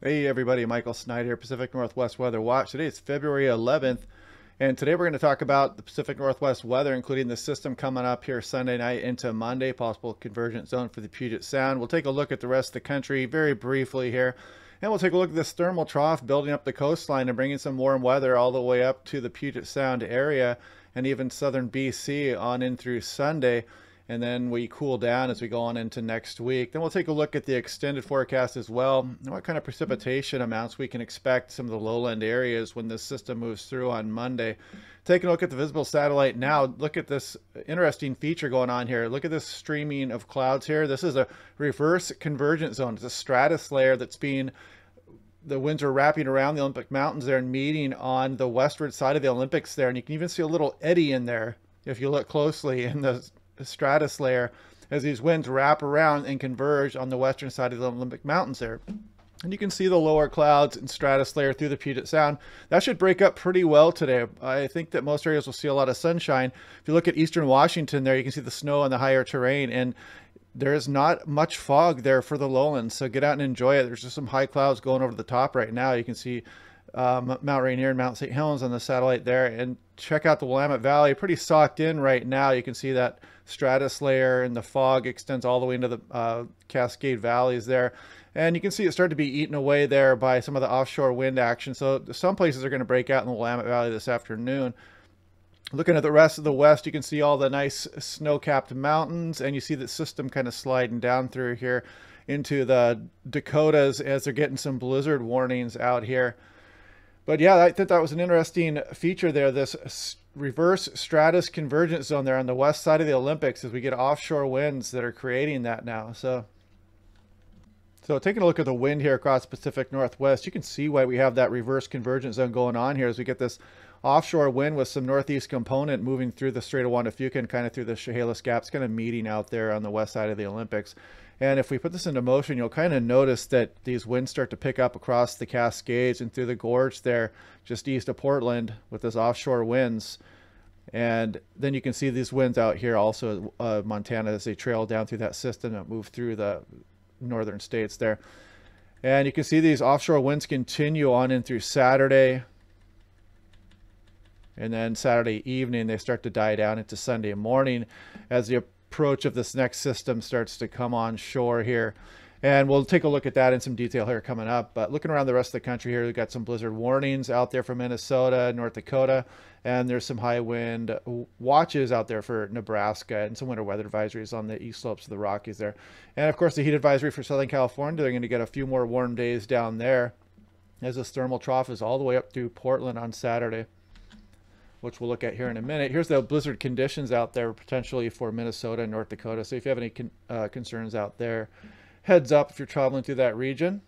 Hey everybody, Michael Snyder here, Pacific Northwest Weather Watch. Today is February 11th, and today we're going to talk about the Pacific Northwest weather, including the system coming up here Sunday night into Monday, possible convergence zone for the Puget Sound. We'll take a look at the rest of the country very briefly here, and we'll take a look at this thermal trough building up the coastline and bringing some warm weather all the way up to the Puget Sound area and even southern BC on in through Sunday and then we cool down as we go on into next week. Then we'll take a look at the extended forecast as well, and what kind of precipitation amounts we can expect some of the lowland areas when this system moves through on Monday. Taking a look at the visible satellite now, look at this interesting feature going on here. Look at this streaming of clouds here. This is a reverse convergence zone. It's a stratus layer that's being the winds are wrapping around the Olympic Mountains there and meeting on the westward side of the Olympics there. And you can even see a little eddy in there if you look closely in the stratus layer as these winds wrap around and converge on the western side of the Olympic Mountains there. And you can see the lower clouds and stratus layer through the Puget Sound. That should break up pretty well today. I think that most areas will see a lot of sunshine. If you look at eastern Washington there, you can see the snow on the higher terrain and there is not much fog there for the lowlands. So get out and enjoy it. There's just some high clouds going over the top right now. You can see um, Mount Rainier and Mount St. Helens on the satellite there. And check out the Willamette Valley, pretty socked in right now. You can see that stratus layer and the fog extends all the way into the uh, Cascade Valleys there. And you can see it start to be eaten away there by some of the offshore wind action. So some places are going to break out in the Willamette Valley this afternoon. Looking at the rest of the west, you can see all the nice snow-capped mountains, and you see the system kind of sliding down through here into the Dakotas as they're getting some blizzard warnings out here. But yeah, I think that was an interesting feature there, this reverse stratus convergence zone there on the west side of the Olympics as we get offshore winds that are creating that now. So, so taking a look at the wind here across Pacific Northwest, you can see why we have that reverse convergence zone going on here as we get this offshore wind with some northeast component moving through the Strait of Juan de Fuca and kind of through the Chehalis Gaps, kind of meeting out there on the west side of the Olympics. And if we put this into motion, you'll kind of notice that these winds start to pick up across the Cascades and through the gorge there, just east of Portland with those offshore winds. And then you can see these winds out here also, uh, Montana, as they trail down through that system and move through the northern states there. And you can see these offshore winds continue on in through Saturday. And then Saturday evening, they start to die down into Sunday morning as the approach of this next system starts to come on shore here. And we'll take a look at that in some detail here coming up. But looking around the rest of the country here, we've got some blizzard warnings out there for Minnesota, North Dakota, and there's some high wind watches out there for Nebraska and some winter weather advisories on the east slopes of the Rockies there. And of course, the heat advisory for Southern California, they're going to get a few more warm days down there as this thermal trough is all the way up through Portland on Saturday which we'll look at here in a minute. Here's the blizzard conditions out there potentially for Minnesota and North Dakota. So if you have any con uh, concerns out there, heads up if you're traveling through that region.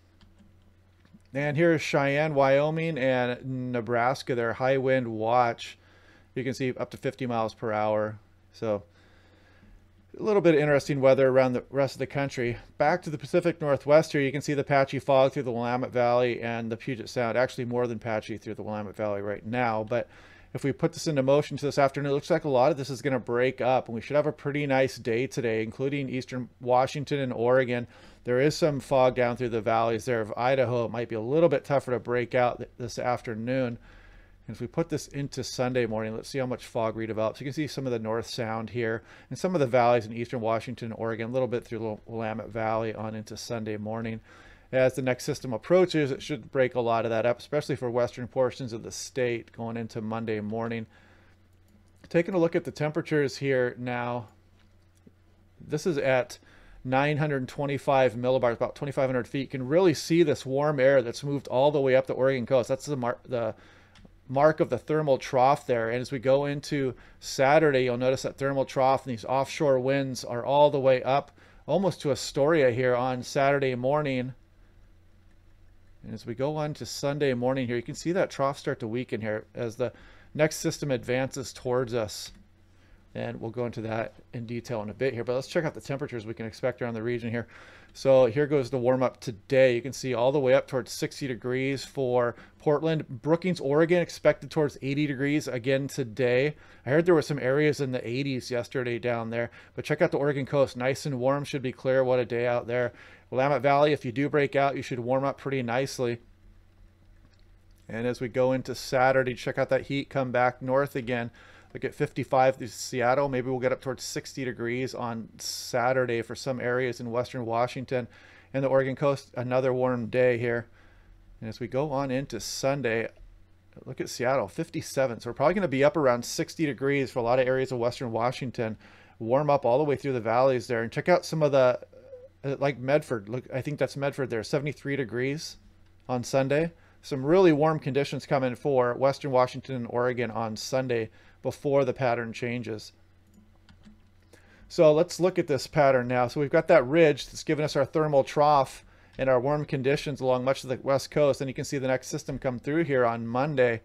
And here's Cheyenne, Wyoming, and Nebraska. Their high wind watch. You can see up to 50 miles per hour. So a little bit of interesting weather around the rest of the country. Back to the Pacific Northwest here, you can see the patchy fog through the Willamette Valley and the Puget Sound. Actually more than patchy through the Willamette Valley right now. But if we put this into motion to this afternoon, it looks like a lot of this is going to break up. And we should have a pretty nice day today, including eastern Washington and Oregon. There is some fog down through the valleys there of Idaho. It might be a little bit tougher to break out this afternoon. And if we put this into Sunday morning, let's see how much fog redevelops. You can see some of the North Sound here and some of the valleys in eastern Washington Oregon, a little bit through the Willamette Valley on into Sunday morning as the next system approaches, it should break a lot of that up, especially for western portions of the state going into Monday morning. Taking a look at the temperatures here now, this is at 925 millibars, about 2,500 feet. You can really see this warm air that's moved all the way up the Oregon coast. That's the, the mark of the thermal trough there. And as we go into Saturday, you'll notice that thermal trough and these offshore winds are all the way up almost to Astoria here on Saturday morning. And as we go on to Sunday morning here, you can see that trough start to weaken here as the next system advances towards us and we'll go into that in detail in a bit here. But let's check out the temperatures we can expect around the region here. So here goes the warm up today. You can see all the way up towards 60 degrees for Portland. Brookings, Oregon, expected towards 80 degrees again today. I heard there were some areas in the 80s yesterday down there, but check out the Oregon coast. Nice and warm, should be clear. What a day out there. Willamette Valley, if you do break out, you should warm up pretty nicely. And as we go into Saturday, check out that heat come back north again. Look at 55 to Seattle. Maybe we'll get up towards 60 degrees on Saturday for some areas in western Washington and the Oregon coast. Another warm day here. And as we go on into Sunday, look at Seattle, 57. So we're probably going to be up around 60 degrees for a lot of areas of western Washington. Warm up all the way through the valleys there. And check out some of the, uh, like Medford. Look, I think that's Medford there, 73 degrees on Sunday. Some really warm conditions coming for western Washington and Oregon on Sunday before the pattern changes. So let's look at this pattern now. So we've got that ridge that's given us our thermal trough and our warm conditions along much of the west coast. And you can see the next system come through here on Monday.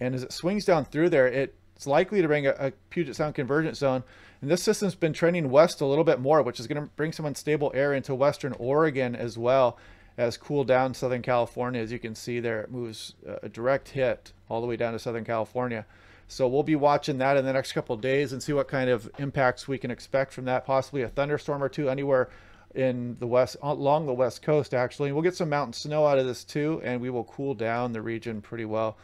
And as it swings down through there, it's likely to bring a, a Puget Sound convergence zone. And this system's been trending west a little bit more, which is going to bring some unstable air into western Oregon as well as cool down Southern California. As you can see there, it moves uh, a direct hit all the way down to Southern California. So we'll be watching that in the next couple days and see what kind of impacts we can expect from that. Possibly a thunderstorm or two anywhere in the west, along the west coast, actually. We'll get some mountain snow out of this too, and we will cool down the region pretty well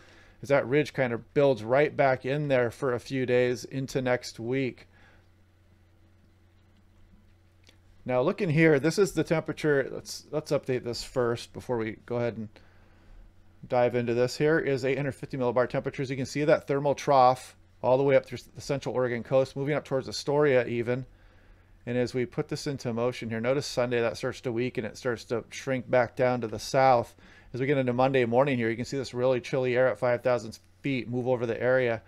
as that ridge kind of builds right back in there for a few days into next week. Now looking here, this is the temperature. Let's let's update this first before we go ahead and dive into this here is 850 millibar temperatures. You can see that thermal trough all the way up through the central Oregon coast, moving up towards Astoria even. And as we put this into motion here, notice Sunday that starts to weaken. It starts to shrink back down to the south. As we get into Monday morning here, you can see this really chilly air at 5,000 feet move over the area.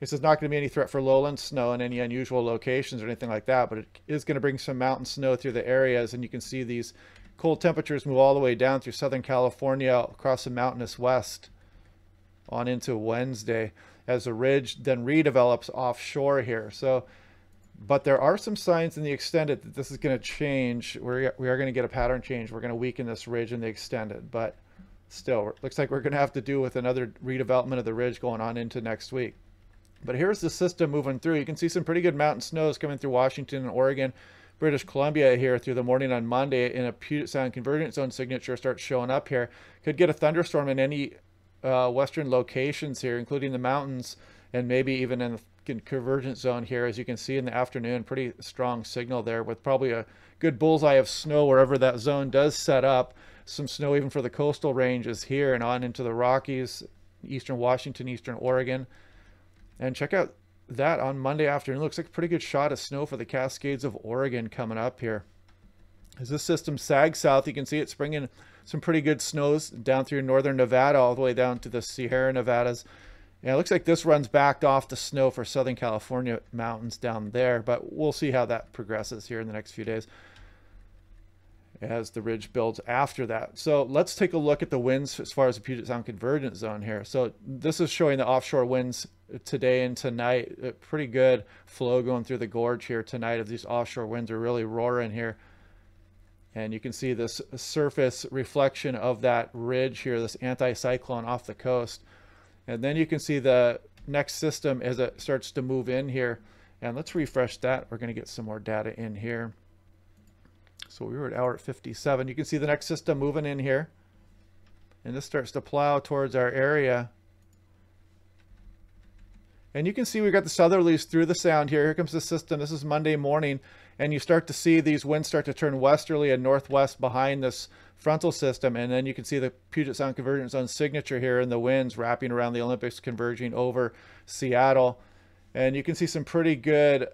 This is not going to be any threat for lowland snow in any unusual locations or anything like that, but it is going to bring some mountain snow through the areas. And you can see these Cold temperatures move all the way down through Southern California, across the mountainous west, on into Wednesday, as the ridge then redevelops offshore here. So, but there are some signs in the extended that this is going to change. We're, we are going to get a pattern change. We're going to weaken this ridge in the extended, but still, looks like we're going to have to do with another redevelopment of the ridge going on into next week. But here's the system moving through. You can see some pretty good mountain snows coming through Washington and Oregon. British Columbia here through the morning on Monday in a Puget Sound convergence zone signature starts showing up here. Could get a thunderstorm in any uh, western locations here, including the mountains and maybe even in the convergence zone here. As you can see in the afternoon, pretty strong signal there with probably a good bullseye of snow wherever that zone does set up. Some snow even for the coastal ranges here and on into the Rockies, eastern Washington, eastern Oregon. And check out that on Monday afternoon. Looks like a pretty good shot of snow for the Cascades of Oregon coming up here. As this system sags south, you can see it's bringing some pretty good snows down through northern Nevada all the way down to the Sierra Nevadas. And it looks like this runs backed off the snow for Southern California mountains down there, but we'll see how that progresses here in the next few days as the ridge builds after that. So let's take a look at the winds as far as the Puget Sound convergence zone here. So this is showing the offshore winds today and tonight. Pretty good flow going through the gorge here tonight of these offshore winds are really roaring here. And you can see this surface reflection of that ridge here, this anticyclone off the coast. And then you can see the next system as it starts to move in here. And let's refresh that. We're going to get some more data in here. So we were at hour 57. You can see the next system moving in here. And this starts to plow towards our area. And you can see we've got the southerlies through the sound here. Here comes the system. This is Monday morning. And you start to see these winds start to turn westerly and northwest behind this frontal system. And then you can see the Puget Sound Convergence Zone signature here in the winds wrapping around the Olympics converging over Seattle. And you can see some pretty good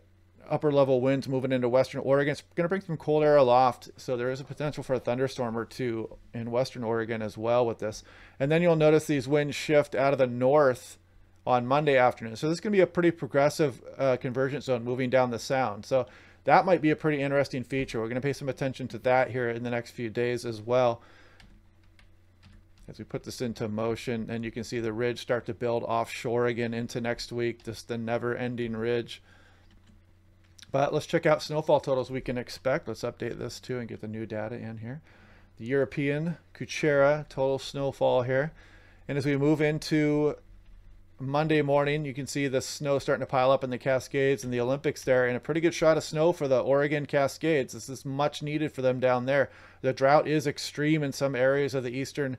upper level winds moving into western Oregon. It's going to bring some cold air aloft, so there is a potential for a thunderstorm or two in western Oregon as well with this. And then you'll notice these winds shift out of the north on Monday afternoon. So this is going to be a pretty progressive uh, convergence zone moving down the sound. So that might be a pretty interesting feature. We're going to pay some attention to that here in the next few days as well. as we put this into motion, and you can see the ridge start to build offshore again into next week, just the never-ending ridge. But let's check out snowfall totals we can expect. Let's update this too and get the new data in here. The European Kuchera total snowfall here. And as we move into Monday morning, you can see the snow starting to pile up in the Cascades and the Olympics there, and a pretty good shot of snow for the Oregon Cascades. This is much needed for them down there. The drought is extreme in some areas of the eastern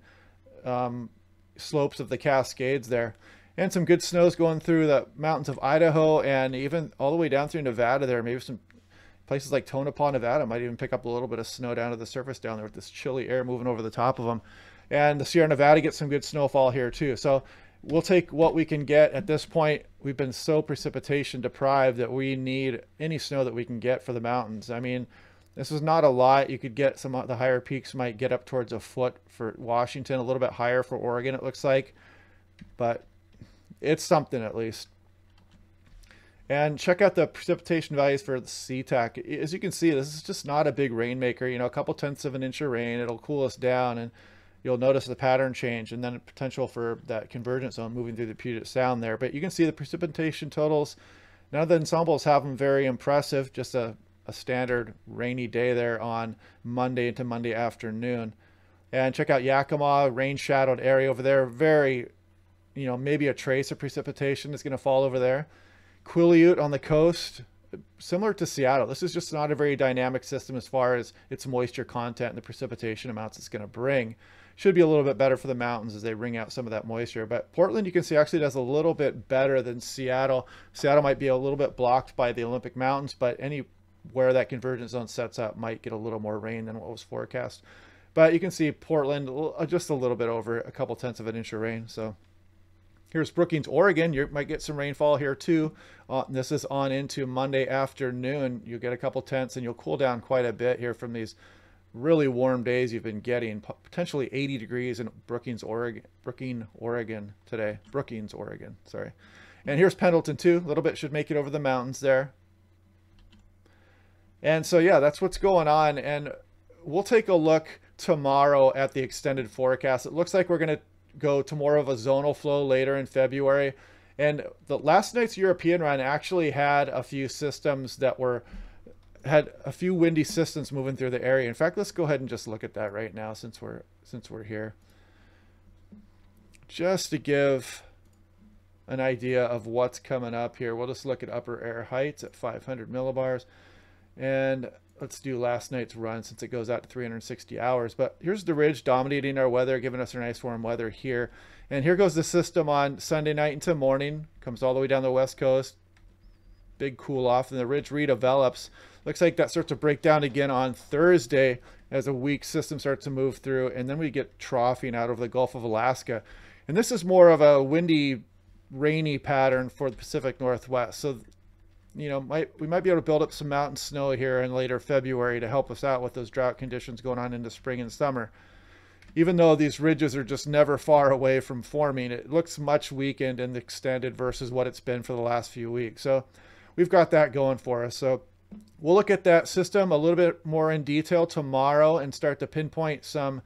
um, slopes of the Cascades there. And some good snows going through the mountains of Idaho and even all the way down through Nevada there. Maybe some places like Tonopah, Nevada might even pick up a little bit of snow down to the surface down there with this chilly air moving over the top of them. And the Sierra Nevada gets some good snowfall here too. So we'll take what we can get at this point. We've been so precipitation deprived that we need any snow that we can get for the mountains. I mean, this is not a lot. You could get some of the higher peaks might get up towards a foot for Washington, a little bit higher for Oregon, it looks like. But it's something at least. And check out the precipitation values for the SeaTac. As you can see, this is just not a big rainmaker. You know, a couple tenths of an inch of rain, it'll cool us down, and you'll notice the pattern change, and then potential for that convergence zone moving through the Puget Sound there. But you can see the precipitation totals. None of the ensembles have them very impressive. Just a a standard rainy day there on Monday into Monday afternoon. And check out Yakima, rain shadowed area over there. Very, you know, maybe a trace of precipitation is going to fall over there. Quileute on the coast, similar to Seattle. This is just not a very dynamic system as far as its moisture content and the precipitation amounts it's going to bring. Should be a little bit better for the mountains as they wring out some of that moisture. But Portland, you can see, actually does a little bit better than Seattle. Seattle might be a little bit blocked by the Olympic Mountains, but any where that convergence zone sets up might get a little more rain than what was forecast. But you can see Portland uh, just a little bit over a couple tenths of an inch of rain. So here's Brookings, Oregon. You might get some rainfall here too. Uh, this is on into Monday afternoon. You'll get a couple tenths and you'll cool down quite a bit here from these really warm days you've been getting. Potentially 80 degrees in Brookings, Oregon. Brookings, Oregon today. Brookings, Oregon. Sorry. And here's Pendleton too. A little bit should make it over the mountains there. And so, yeah, that's what's going on. And we'll take a look tomorrow at the extended forecast. It looks like we're going to go to more of a zonal flow later in February. And the last night's European run actually had a few systems that were had a few windy systems moving through the area. In fact, let's go ahead and just look at that right now since we're since we're here. Just to give an idea of what's coming up here, we'll just look at upper air heights at 500 millibars. And let's do last night's run since it goes out to 360 hours. But here's the ridge dominating our weather, giving us our nice warm weather here. And here goes the system on Sunday night into morning. Comes all the way down the west coast. Big cool off. And the ridge redevelops. Looks like that starts to break down again on Thursday as a weak system starts to move through. And then we get troughing out over the Gulf of Alaska. And this is more of a windy, rainy pattern for the Pacific Northwest. So you know, might we might be able to build up some mountain snow here in later February to help us out with those drought conditions going on into spring and summer. Even though these ridges are just never far away from forming, it looks much weakened and extended versus what it's been for the last few weeks. So we've got that going for us. So we'll look at that system a little bit more in detail tomorrow and start to pinpoint some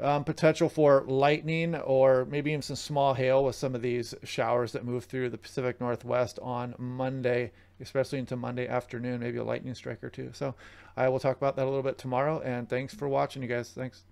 um, potential for lightning or maybe even some small hail with some of these showers that move through the Pacific Northwest on Monday, especially into Monday afternoon, maybe a lightning strike or two. So I will talk about that a little bit tomorrow. And thanks for watching, you guys. Thanks.